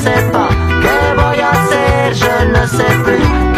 sais pas. Que voy a hacer? Je ne sais plus.